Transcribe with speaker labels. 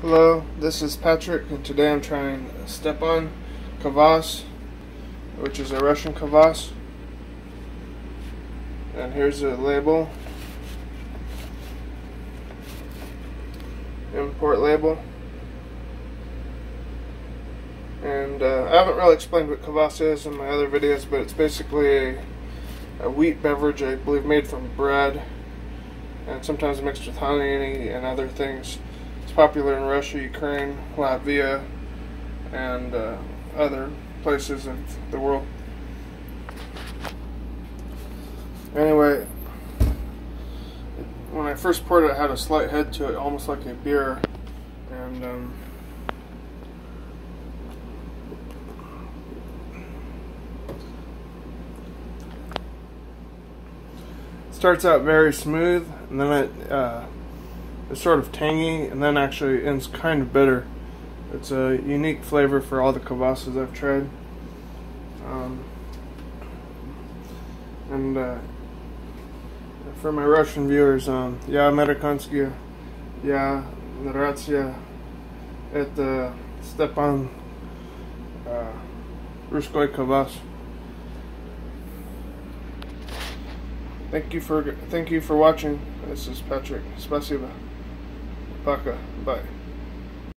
Speaker 1: Hello, this is Patrick, and today I'm trying Stepan Kvass, which is a Russian kvass. And here's the label. Import label. And uh, I haven't really explained what kvass is in my other videos, but it's basically a, a wheat beverage, I believe, made from bread and sometimes mixed with honey and other things. Popular in Russia, Ukraine, Latvia, and uh, other places of the world. Anyway, when I first poured it, it had a slight head to it, almost like a beer, and um, starts out very smooth, and then it uh, is sort of tangy, and then actually ends kind of bitter. It's a unique flavor for all the kvassas I've tried. Um, and uh, for my Russian viewers, um, я американский, я нравится это Степан uh, русской квас. Thank you for thank you for watching. This is Patrick. Spasiba. Пока. Bye.